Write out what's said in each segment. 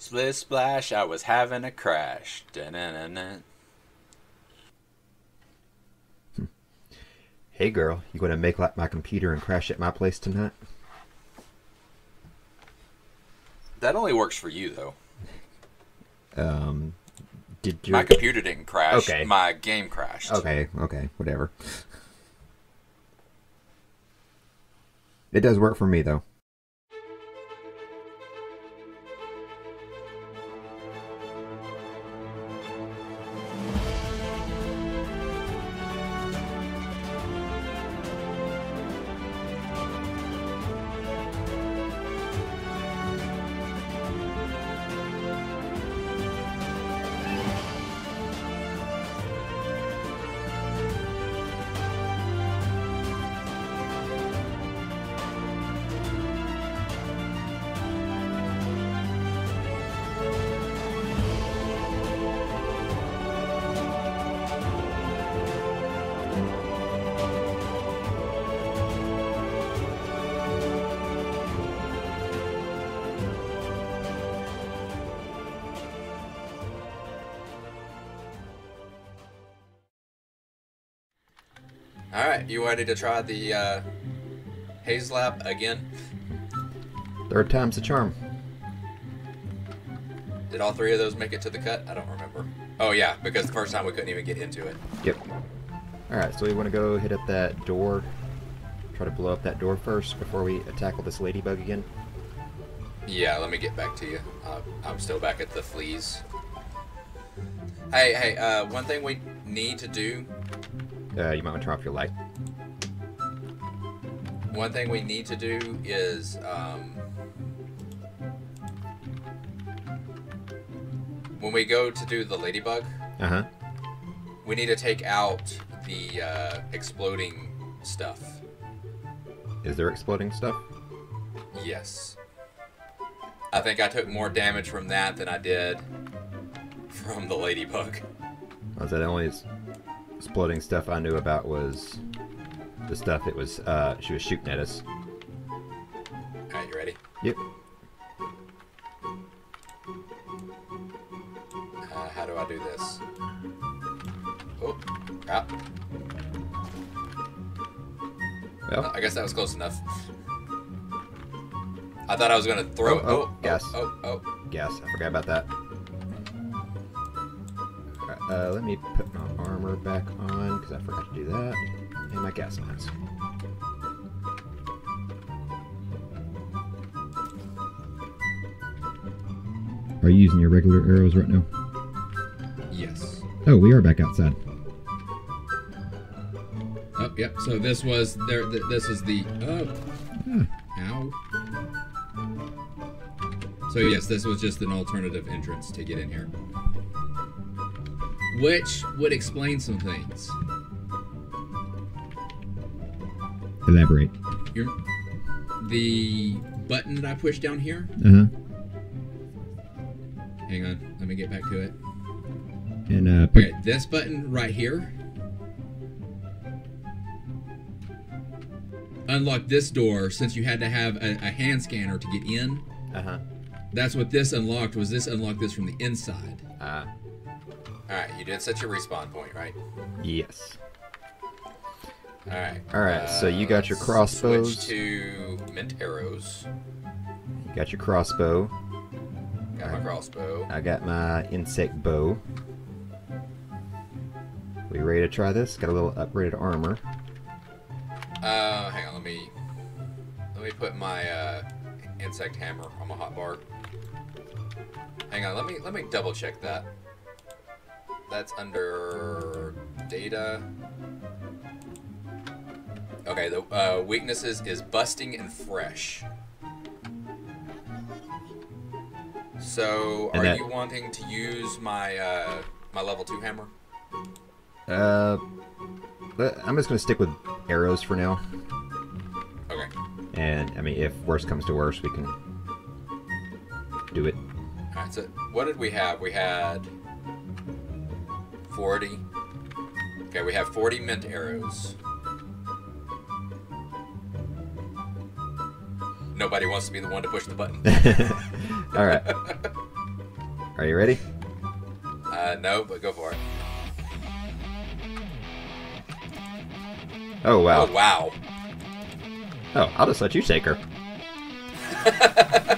Split splash, I was having a crash. Da-na-na-na. Hey girl, you gonna make like my computer and crash at my place tonight? That only works for you, though. Um, did you? My computer didn't crash. Okay. My game crashed. Okay, okay, whatever. It does work for me though. All right, you ready to try the uh, Haze Lab again? Third time's the charm. Did all three of those make it to the cut? I don't remember. Oh yeah, because the first time we couldn't even get into it. Yep. All right, so we want to go hit up that door. Try to blow up that door first before we tackle this ladybug again. Yeah, let me get back to you. Uh, I'm still back at the fleas. Hey, hey, uh, one thing we need to do. Uh, you might want to turn off your light. One thing we need to do is um, when we go to do the ladybug, Uh huh. we need to take out the uh, exploding stuff. Is there exploding stuff? Yes. I think I took more damage from that than I did from the ladybug. Was that the only s- exploding stuff I knew about was the stuff it was uh, she was shooting at us. Alright, you ready? Yep. Uh, how do I do this? Oh, crap. Well, I guess that was close enough. I thought I was gonna throw Oh, it. oh, gas. Oh, oh, oh. gas. I forgot about that. Alright, uh, let me put my armor back on because I forgot to do that, and my gas mask. Are you using your regular arrows right now? Yes. Oh, we are back outside. Oh, yep. So this was there. Th- this is the. Oh. Ah, Ow. So yes, this was just an alternative entrance to get in here, which would explain some things. elaborate. Your, the button that I pushed down here. Uh huh. Hang on, let me get back to it. And uh, put, Okay, this button right here. Unlock this door since you had to have a, a hand scanner to get in. Uh huh. That's what this unlocked was this unlocked this from the inside. Uh, Alright, you did set your respawn point, right? yes. Alright. Alright, so you got your let's crossbows. Switch to mint arrows. You got your crossbow. Got my Alright. crossbow. I got my insect bow. We ready to try this? Got a little upgraded armor. Uh, hang on, let me let me put my uh, insect hammer on my hotbar. Hang on, let me let me double check that. That's under data. Okay, the uh, weaknesses is busting and fresh. So, And are that- you wanting to use my uh, my level two hammer? Uh, but I'm just gonna stick with arrows for now. Okay. And I mean, if worst comes to worst, we can do it. All right. So, what did we have? We had forty. Okay, we have forty mint arrows. Nobody wants to be the one to push the button. All right. Are you ready? Uh, no, but go for it. Oh wow. Oh wow. Oh, I'll just let you take her.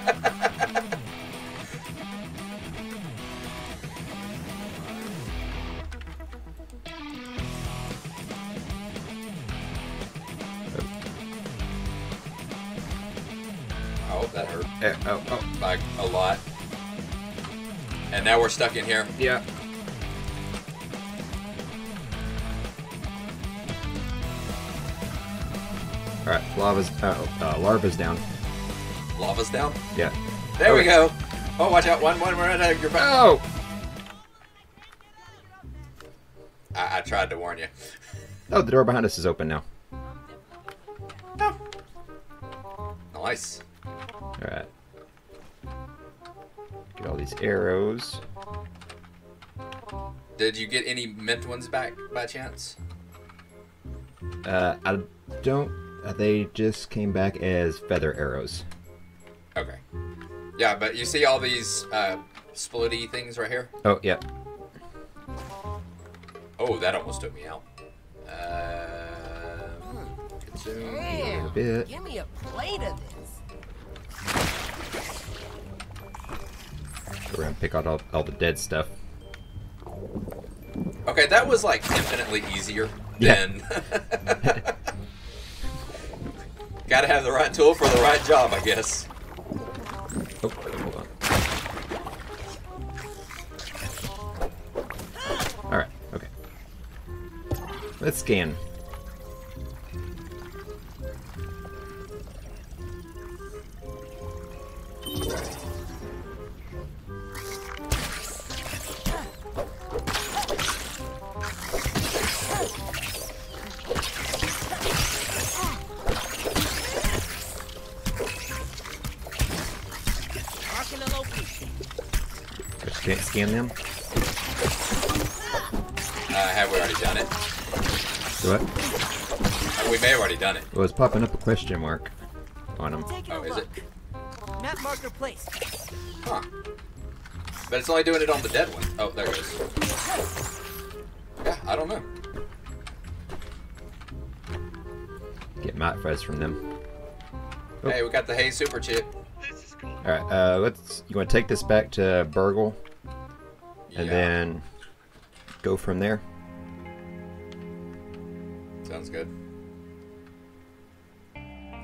that hurt. Eh, oh, oh, Like a lot. And now we're stuck in here. yeah. All right, lava's uh, uh, larva's down. Lava's down. Yeah. There we Okay. go. Oh, watch out! One, one, right out of your back. Oh. I, I tried to warn you. Oh, the door behind us is open now. Did you get any mint ones back by chance? Uh, I don't. Uh, they just came back as feather arrows. Okay. Yeah, but you see all these uh, splitty things right here? Oh, yeah. Oh, that almost took me out. Uh, consume. A bit. Give me a plate of this. Go around and pick out all, all the dead stuff. Okay, that was like infinitely easier Yeah. than. Gotta have the right tool for the right job, I guess. Oh, hold on. All right. Okay. Let's scan. Let's scan, scan them. Uh, have we already done it? Do what? Uh, we may have already done it. Well, it's popping up a question mark on them. Oh, a is it? Map marker place. Huh. But it's only doing it on the dead one. Oh, there it is. Yeah, I don't know. Get Mott Fuzz from them. Oh. Hey, we got the Haze Super Chip. All right. Uh, let's. You want to take this back to Burgle, and Yeah, then go from there. Sounds good.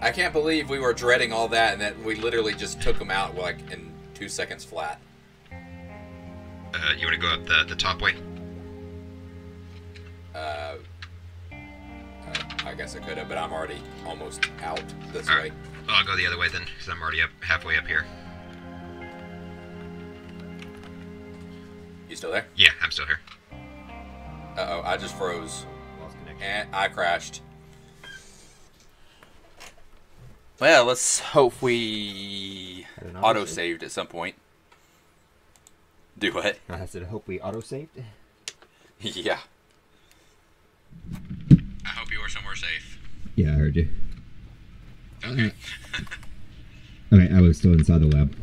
I can't believe we were dreading all that and that we literally just took them out like in two seconds flat. Uh, you want to go up the the top way? Uh, uh, I guess I could have, but I'm already almost out this All way. right. I'll go the other way then, because I'm already up halfway up here. Still there? Yeah, I'm still here. Uh oh, I just froze and I crashed. Well, let's hope we auto saved at some point. Do what? I said, hope we auto saved. yeah. I hope you are somewhere safe. Yeah, I heard you. Okay. Okay, I was still inside the lab.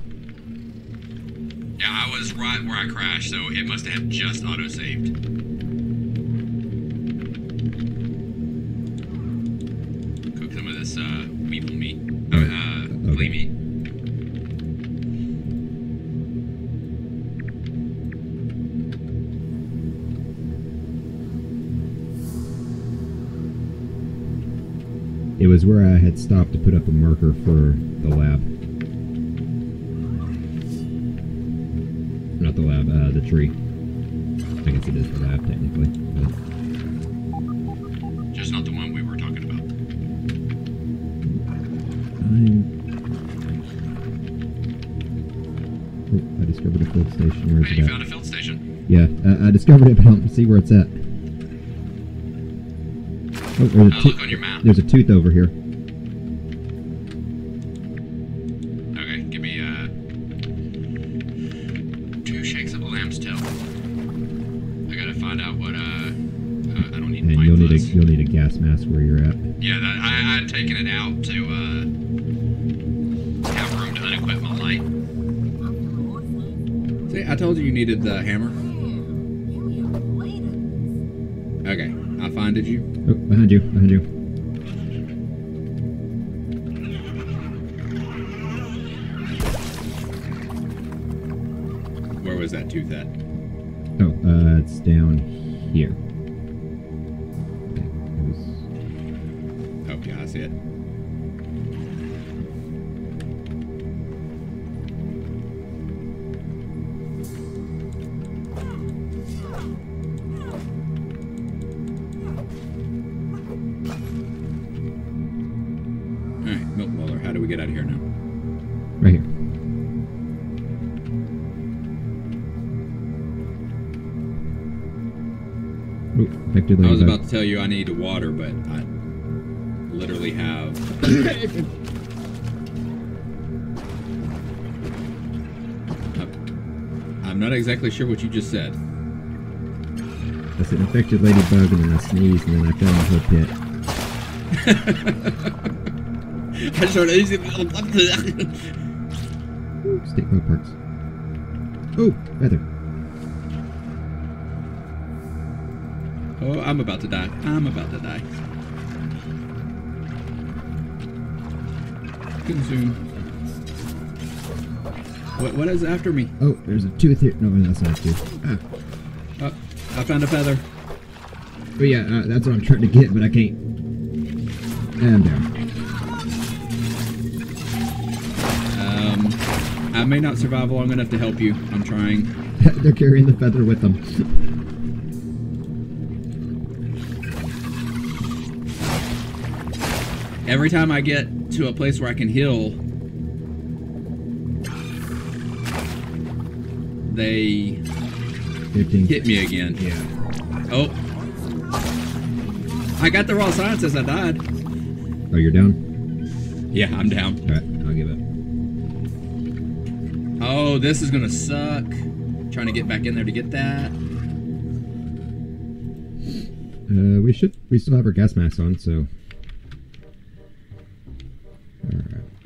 Yeah, I was right where I crashed, so it must have just auto saved. Cook some of this uh, weevil meat. Uh, uh, flea meat. It was where I had stopped to put up a marker for the lab. Not the lab, uh, the tree. I guess it is the lab technically. But Just not the one we were talking about. I'm... Oh, I discovered a field station. Where is Hey, it you at? found a field station. Yeah, uh, I discovered it, but I don't see where it's at. Oh, there's a, Uh, look on your map. there's a tooth over here. Find out what uh, uh I don't need And you'll need a you'll need a gas mask where you're at. Yeah, that, I I had taken it out to uh have room to unequip my light. See, I, I told you you needed the hammer. Okay, I finded you. Oh, behind you, behind you. See it. Alright, milk molar. How do we get out of here now? right here. I was about to tell you I need water, but I literally have. I'm not exactly sure what you just said. That's an infected ladybug, and then I sneezed, and then I fell into a pit. I. Ooh, state bug parts. Oh, feather. oh, I'm about to die. I'm about to die. What? What is after me? Oh, there's a tooth here. No, that's not a tooth. Ah. Oh, I found a feather. Oh yeah, uh, that's what I'm trying to get, but I can't. And I'm down. Um, I may not survive long enough to help you. I'm trying. They're carrying the feather with them. Every time I get to a place where I can heal, they 15. hit me again. Yeah. Oh. I got the raw science as I died. Oh, you're down? Yeah, I'm down. Alright, I'll give up. Oh, this is gonna suck. Trying to get back in there to get that. Uh, we should. We still have our gas masks on, so.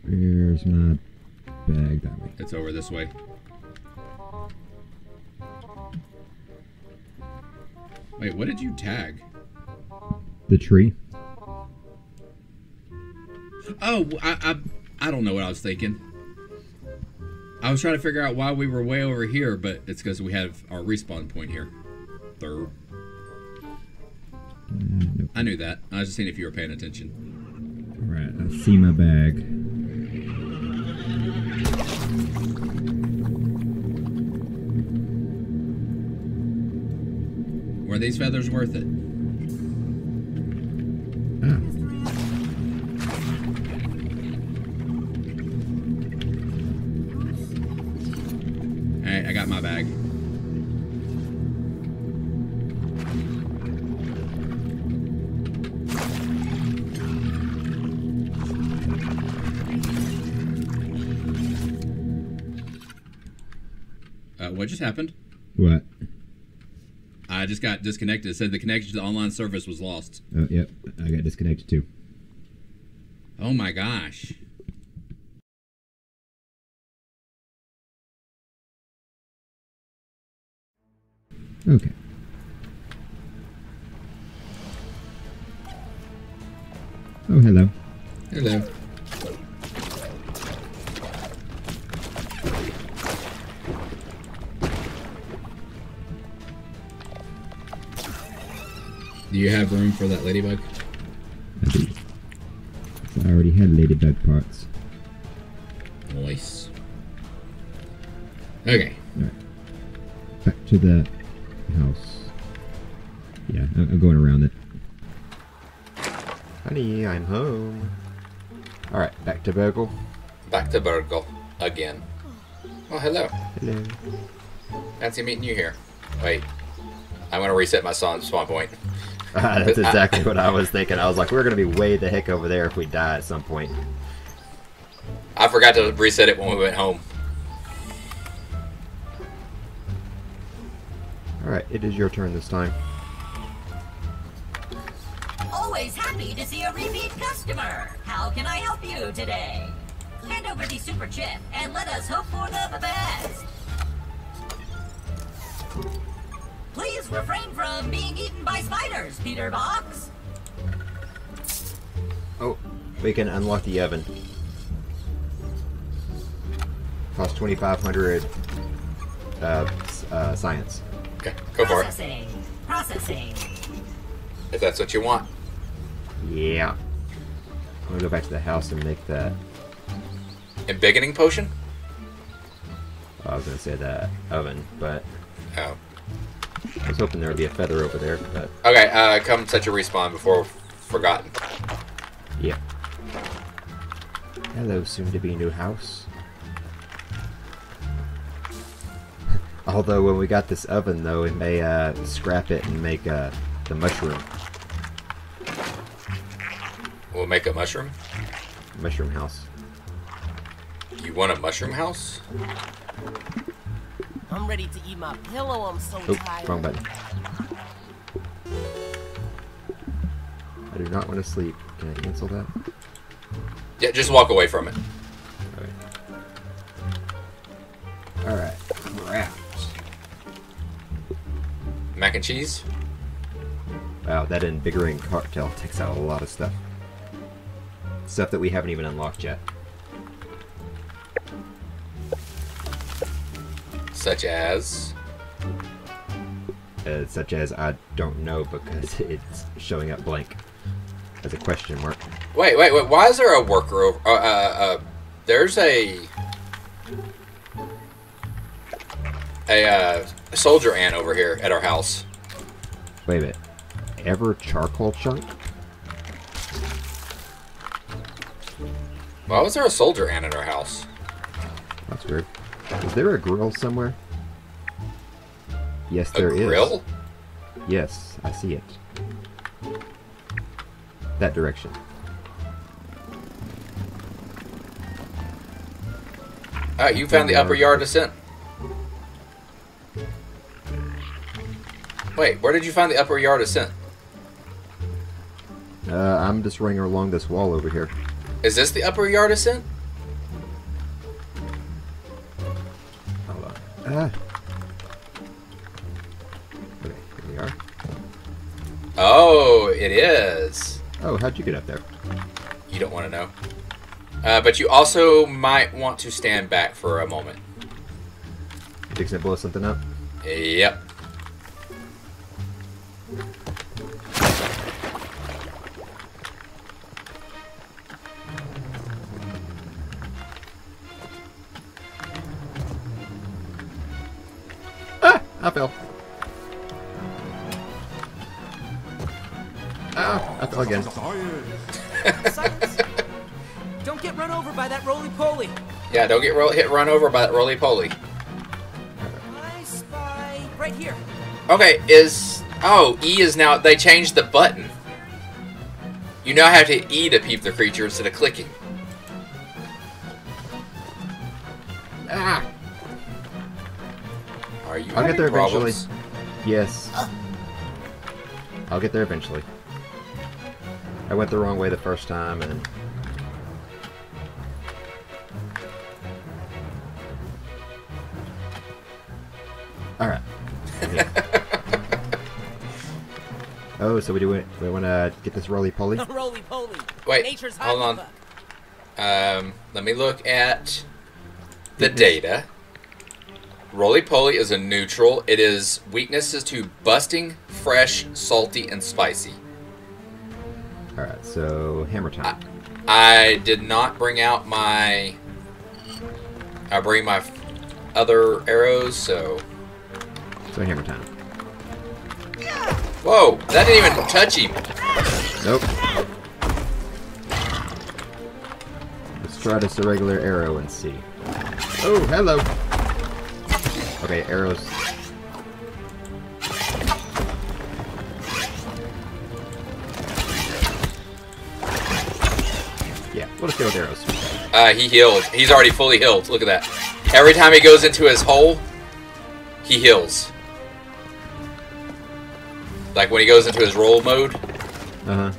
Alright, here's my bag that way. It's over this way. Wait, what did you tag? The tree. Oh, I, I, I don't know what I was thinking. I was trying to figure out why we were way over here, but it's because we have our respawn point here. Third. Uh, nope. I knew that. I was just seeing if you were paying attention. Alright, I see my bag. Were these feathers worth it? Ah, Alright, I got my bag. Uh, what just happened? what? I just got disconnected. It said the connection to the online service was lost. Oh, yep, I got disconnected too. Oh my gosh. Okay. Oh, hello. Hello. Do you have room for that ladybug? I do. I already had ladybug parts. Nice. Okay. Alright. Back to the house. Yeah, I- I'm going around it. Honey, I'm home. Alright, back to Burgle. Back to Burgle again. Oh, hello. Hello. Fancy meeting you here. Wait. I'm gonna reset my song spawn spawn point. That's exactly what I was thinking. I was like, we're gonna be way the heck over there if we die at some point. I forgot to reset it when we went home. Alright, it is your turn this time. Always happy to see a repeat customer. How can I help you today? Hand over the super chip and let us hope for the best. Must refrain from being eaten by spiders, Peter Box. Oh, we can unlock the oven. Cost 2,500 uh, uh, science. Okay, go for it. Processing. Processing. If that's what you want. Yeah. I'm gonna go back to the house and make that. Embiggening potion? I was gonna say that oven, but Oh. I was hoping there would be a feather over there. But Okay, uh, come set your respawn before forgotten. yeah. Hello, soon-to-be new house. Although when we got this oven, though, it may uh, scrap it and make uh, the mushroom We'll make a mushroom. mushroom house. You want a mushroom house? I'm ready to eat my pillow. I'm so Oh, tired. wrong button. I do not want to sleep. Can I cancel that? Yeah, just walk away from it. Alright. Crap. Mac and cheese? Wow, that invigorating cocktail takes out a lot of stuff. Stuff that we haven't even unlocked yet. Such as. Uh, such as I don't know because it's showing up blank as a question mark. Wait, wait, wait. Why is there a worker over. Uh, uh, uh, there's a. A, uh, soldier ant over here at our house. Wait a minute. Ever charcoal chunk? Why was there a soldier ant at our house? That's weird. Is there a grill somewhere? Yes, A there is. grill? Yes, I see it. That direction. Ah, you found the upper yard ascent. Wait, where did you find the upper yard ascent? Uh, I'm just running along this wall over here. Is this the upper yard ascent? Ah. Okay, here we are. Oh, it is. Oh, how'd you get up there? You don't want to know. Uh, but you also might want to stand back for a moment. To blow something up? Yep. I fell. Ah! I fell again. Don't get run over by that roly poly. Yeah, don't get ro- hit run over by that roly poly. I spy right here. Okay, is oh E is now they changed the button. You now have to E to peep the creature instead of clicking. I'll get having there problems? eventually. Yes. I'll get there eventually. I went the wrong way the first time and. Alright. oh, so we do it. We want to get this roly poly? roly poly. Wait, Nature's hold on. Um, let me look at the data. Roly poly is a neutral. It is weaknesses to busting, fresh, salty, and spicy. Alright, so hammer time. I did not bring out my. I bring my other arrows, so. So hammer time. Whoa, that didn't even touch him. Nope. Let's try this irregular arrow and see. Oh, hello. Okay, arrows. Yeah, we'll just go with arrows. Uh, he healed. He's already fully healed. Look at that. Every time he goes into his hole, he heals. Like when he goes into his roll mode. Uh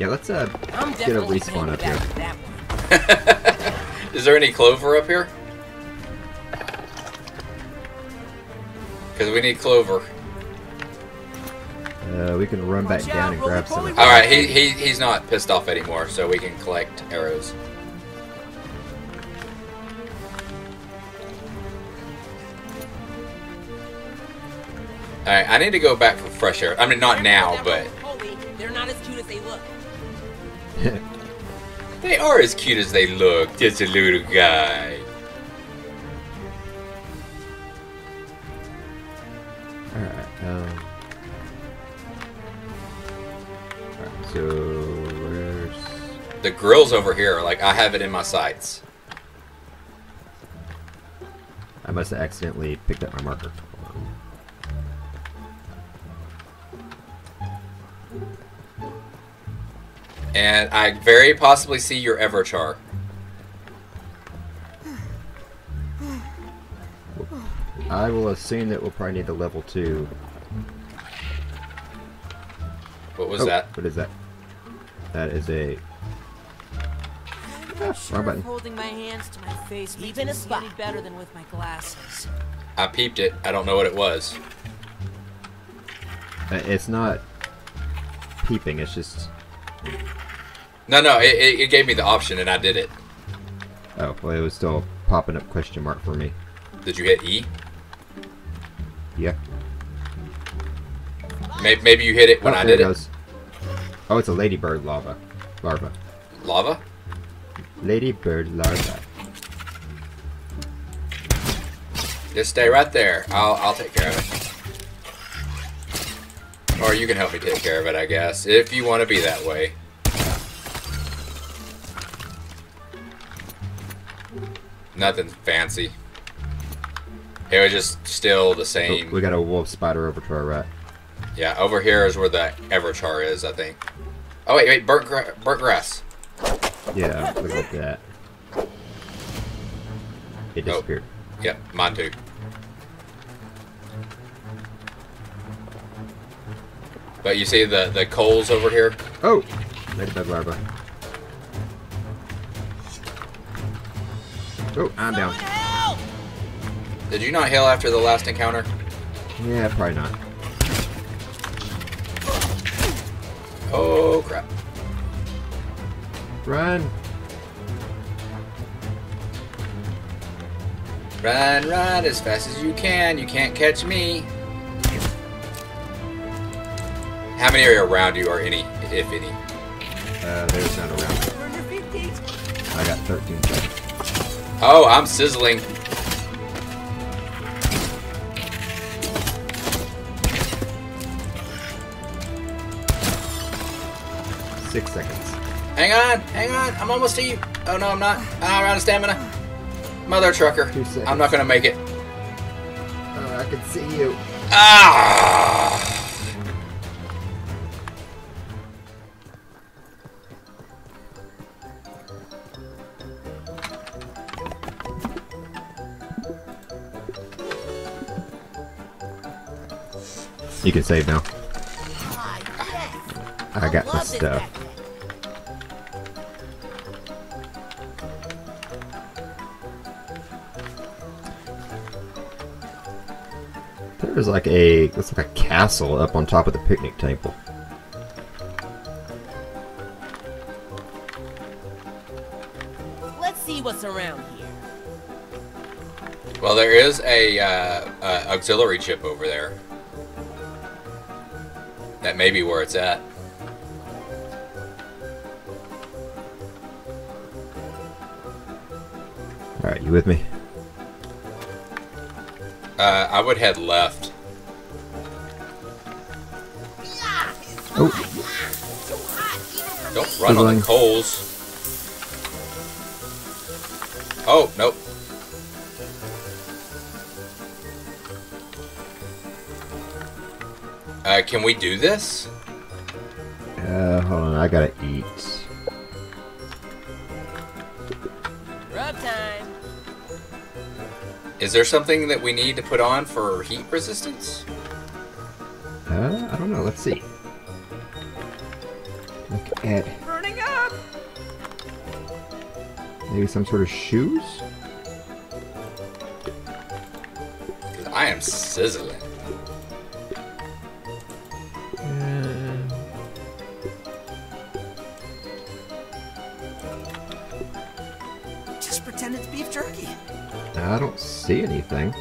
Yeah, let's uh get a respawn up back here. for that one. Is there any clover up here? Because we need clover. Uh, we can run back Watch down and grab some. All right, he, he he's not pissed off anymore, so we can collect arrows. All right, I need to go back for fresh air. I mean, not now, but they are as cute as they look. Just a little guy. All right. Um. All right. So where's? The grill's over here. Like I have it in my sights. I must have accidentally picked up my marker. And I very possibly see your Everchar. I will assume that we'll probably need the level two. What was Oh, that? What is that? That is a. I'm Ah, sure button. holding my hands to my face Even a spot. better than with my glasses. I peeped it. I don't know what it was. Uh, It's not peeping. It's just. No, no, it, it, gave me the option and I did it. Oh, well, it was still popping up question mark for me. Did you hit E? Yeah. Maybe, maybe you hit it when oh, I did it it. goes. Oh, it's a ladybird lava. Larva. Lava? Ladybird larva. Just stay right there. I'll, I'll take care of it. Or you can help me take care of it, I guess, if you want to be that way. Nothing fancy. It was just still the Oh, same. we got a wolf spider over to our right. Yeah, over here is where the Everchar is, I think. Oh wait, wait, burnt, gra- burnt grass. Yeah, look at that. It Oh. disappeared. Yep, mine too. But you see the the coals over here? Oh! Ladybird larva. Oh, I'm down. Did you not heal after the last encounter? Yeah, probably not. Oh crap. Run! Run, run as fast as you can. You can't catch me. How many are around you, or any, if any? Uh, there's none around. Burn your feet, Pete. I got 13 seconds. Oh, I'm sizzling. Six seconds. Hang on, hang on. I'm almost to you. Oh no, I'm not. Ah, I'm out of stamina. Mother trucker. I'm not gonna make it. Oh, I can see you. Ah! You can save now. I got my this stuff. There's like a looks like a castle up on top of the picnic table. Let's see what's around here. Well, there is a uh, uh, auxiliary chip over there. That may be where it's at. All right, you with me? Uh, I would head left. Oh, Too hot even for Don't run on Sizzling. the coals. Oh, nope. Uh, can we do this? uh, hold on. I gotta eat. Rub time. Is there something that we need to put on for heat resistance? Uh, I don't know. Let's see. Look at Burning up! maybe some sort of shoes. 'Cause I am sizzling. Just pretend it's beef jerky. I don't see anything.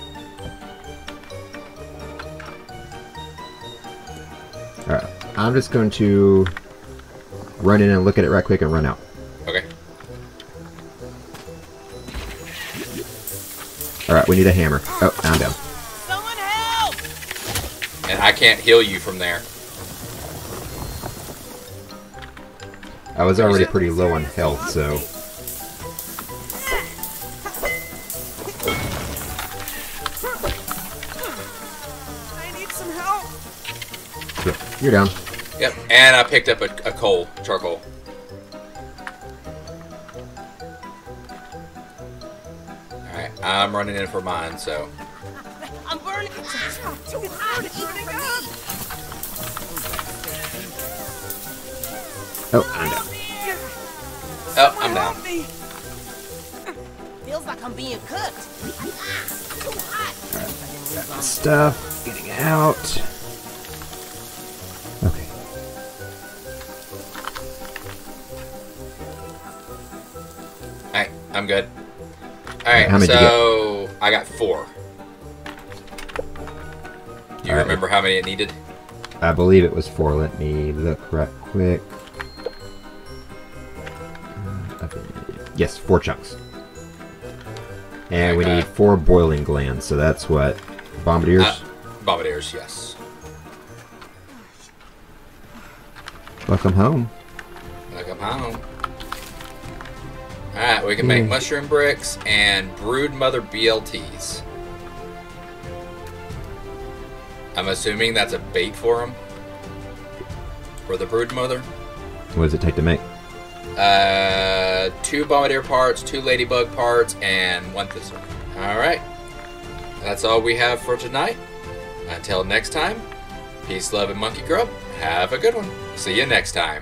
Alright, I'm just going to run in and look at it right quick and run out. Okay. Alright, we need a hammer. Oh, I'm down. Someone help! And I can't heal you from there. I was already pretty low on health, so. You're down. Yep. And I picked up a, a coal, charcoal. Alright, I'm running in for mine, so. I'm burning. Too hot. It's burning up. Oh, I'm down. Oh, I'm down. Feels like I'm being cooked. Too hot. Stuff, getting out. How many did you so I got four. Do you Alright. remember how many it needed? I believe it was four. Let me look right quick. Uh, Yes, four chunks. And we need four boiling glands, so that's what? Bombardiers? Uh, bombardiers, yes. Welcome home. We can make Hmm. mushroom bricks and brood mother BLTs. I'm assuming that's a bait for them. For the brood mother. What does it take to make? Uh, two bombardier parts, two ladybug parts, and one thistle. Alright. That's all we have for tonight. Until next time, peace, love, and monkey grub. Have a good one. See you next time.